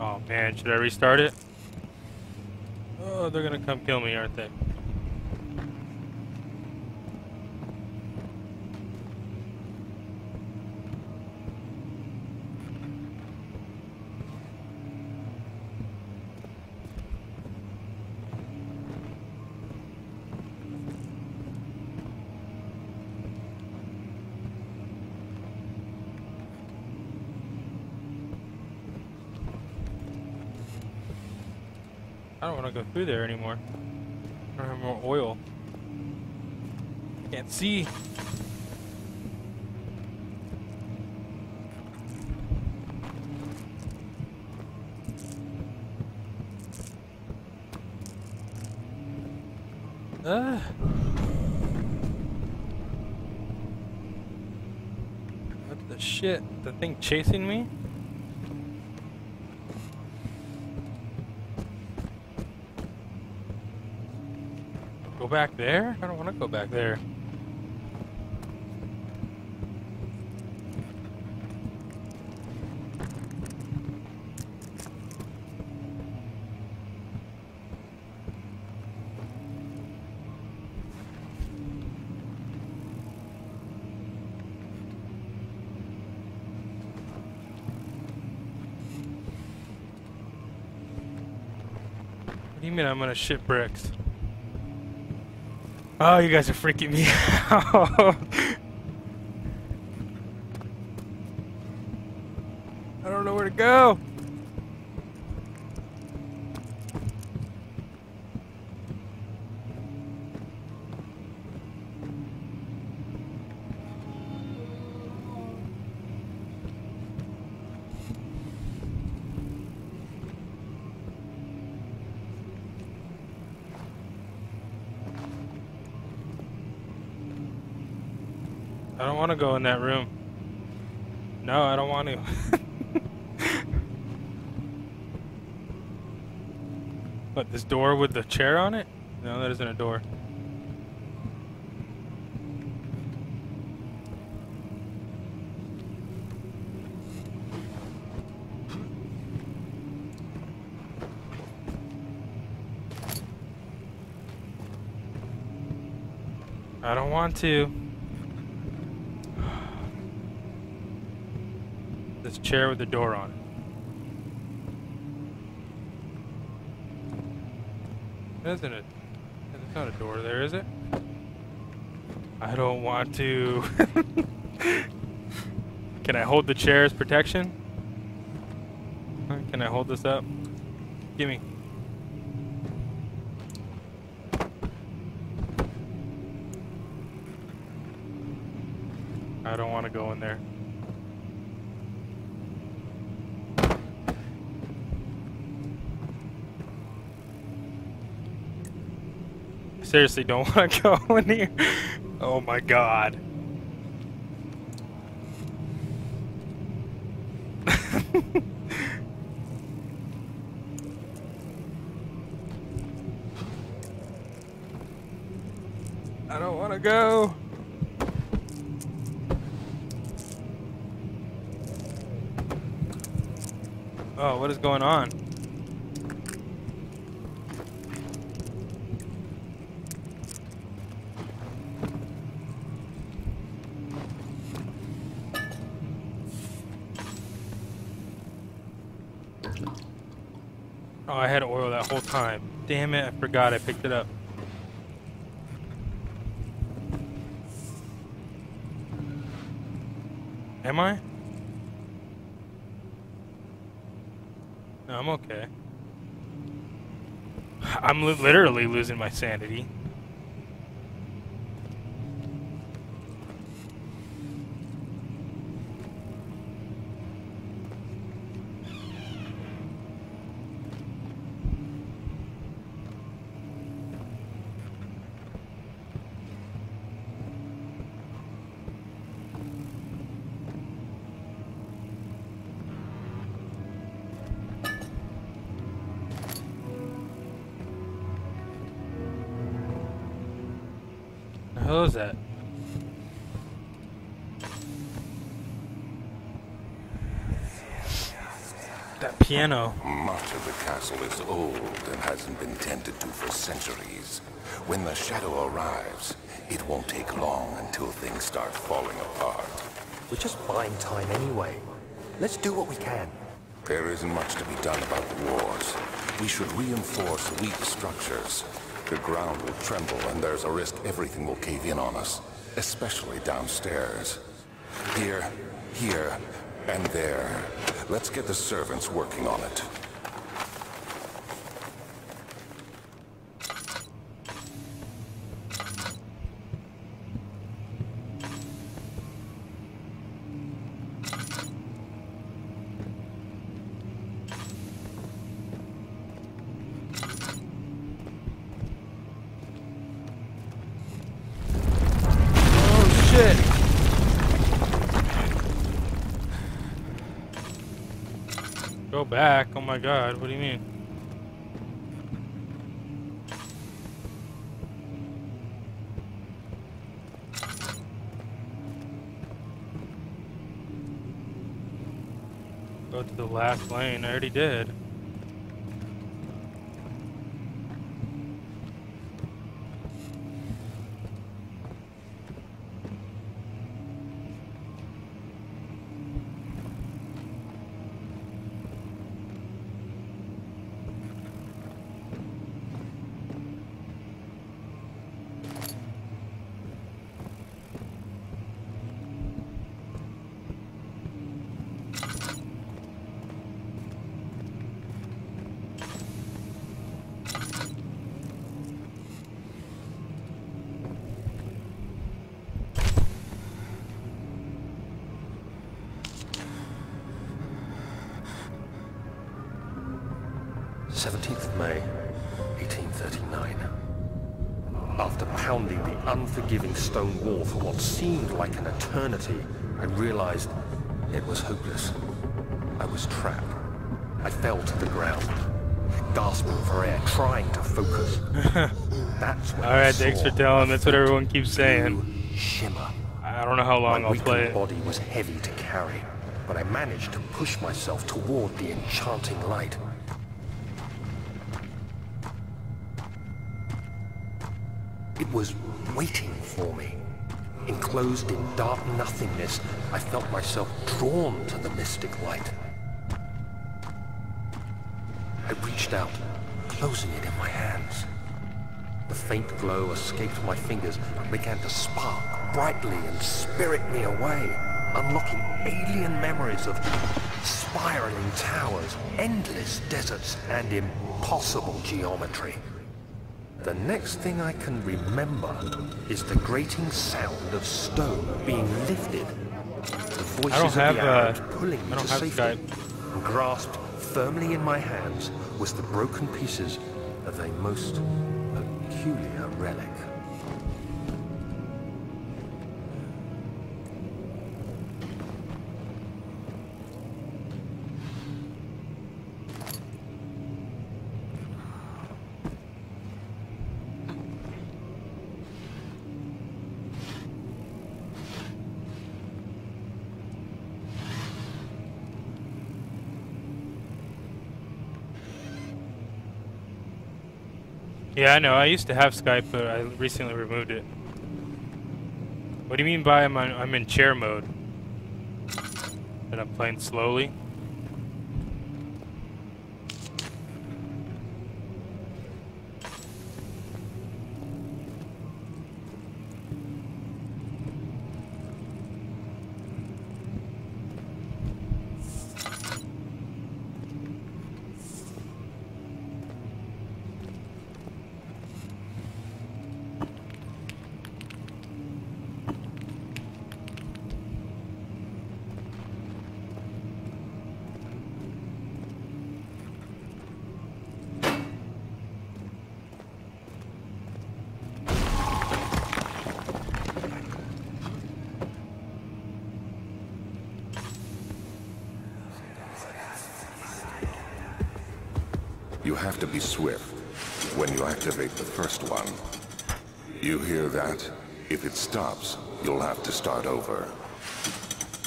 Oh man, should I restart it? Oh, they're gonna come kill me, aren't they? I don't want to go through there anymore. I don't have more oil. Can't see. Ah. What the shit? The thing chasing me? Go back there? I don't want to go back there. You mean I'm gonna shit bricks? Oh, you guys are freaking me out. I don't know where to go. I don't want to go in that room. No, I don't want to. what, this door with the chair on it? No, that isn't a door. I don't want to. This chair with the door on it. Isn't it? There's not a door there, is it? I don't want to. Can I hold the chair as protection? Can I hold this up? Gimme. I don't want to go in there. I seriously don't want to go in here. Oh my god. I don't want to go. Oh, what is going on? I had oil that whole time. Damn it, I forgot I picked it up. Am I? No, I'm okay. I'm li literally losing my sanity. Hell is that? That piano. Much of the castle is old and hasn't been tended to for centuries. When the shadow arrives, it won't take long until things start falling apart. We're just buying time anyway. Let's do what we can. There isn't much to be done about the wars. We should reinforce weak structures. The ground will tremble and there's a risk everything will cave in on us, especially downstairs. Here, here, and there. Let's get the servants working on it. Oh shit! Go back. Oh my god, what do you mean? Go to the last lane. I already did. Seventeenth of May, 1839. After pounding the unforgiving stone wall for what seemed like an eternity, I realized it was hopeless. I was trapped. I fell to the ground, gasping for air, trying to focus. That's when I Alright, thanks for telling. That's what everyone keeps saying. Shimmer. I don't know how long My I'll play it. body was heavy to carry, but I managed to push myself toward the enchanting light. It was waiting for me. Enclosed in dark nothingness, I felt myself drawn to the mystic light. I reached out, closing it in my hands. The faint glow escaped my fingers and began to spark brightly and spirit me away, unlocking alien memories of spiraling towers, endless deserts, and impossible geometry. The next thing I can remember is the grating sound of stone being lifted. The voices of have, the uh, Arabs pulling me to safety. And grasped firmly in my hands was the broken pieces of a most peculiar relic. Yeah, I know. I used to have Skype, but I recently removed it. What do you mean by I'm, I'm in chair mode? And I'm playing slowly? Have to be swift when you activate the first one. You hear that? If it stops, you'll have to start over.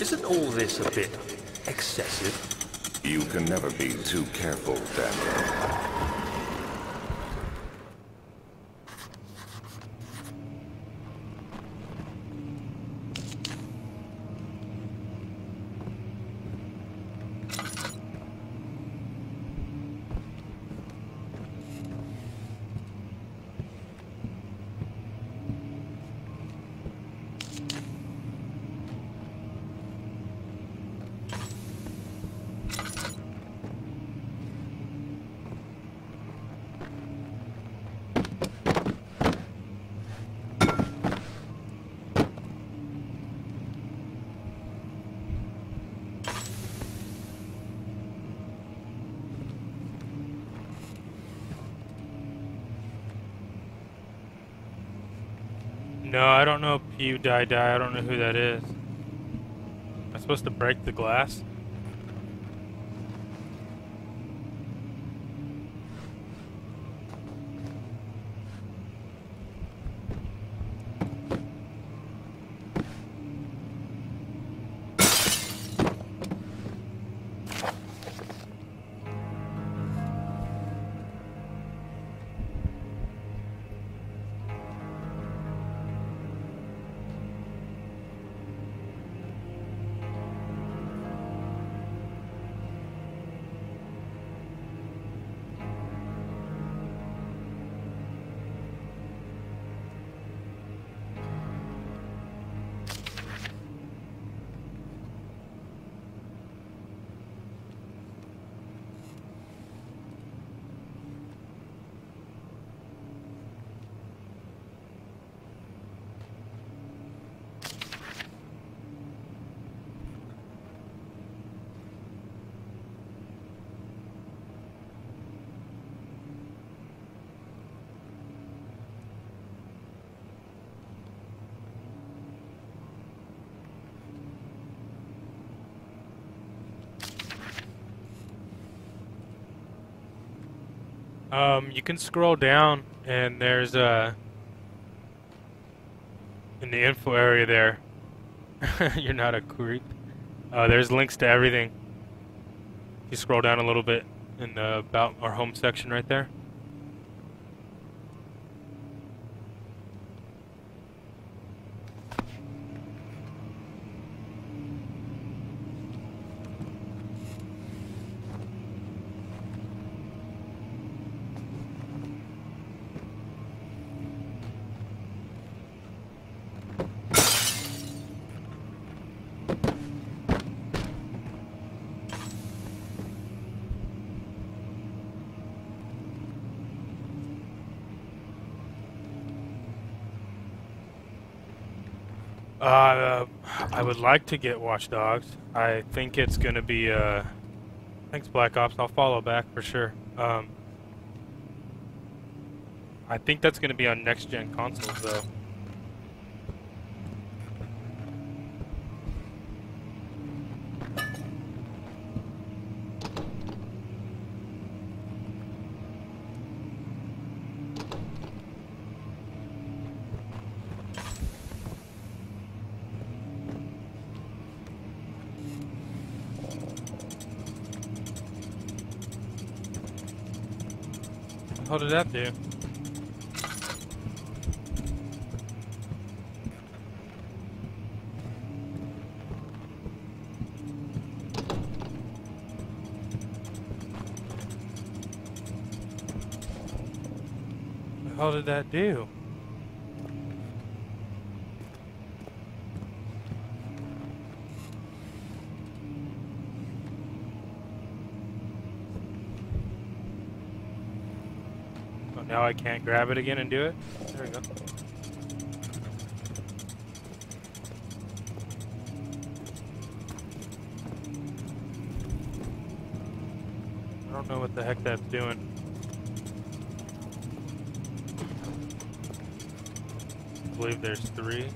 Isn't all this a bit excessive? You can never be too careful, Daniel. No, I don't know PewDiePie. I don't know who that is. Am I supposed to break the glass? Um, you can scroll down, and there's uh in the info area there. You're not a creep. Uh, there's links to everything. You scroll down a little bit in the about our home section right there. Uh, I would like to get Watch Dogs. I think it's gonna be uh, thanks Black Ops. I'll follow back for sure. Um, I think that's gonna be on next gen consoles though. Hell did that do? Hell did that do? Now I can't grab it again and do it? There we go. I don't know what the heck that's doing. I believe there's three.